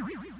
Bye.